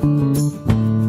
Thank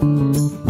Thank